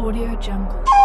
Audio Jungle.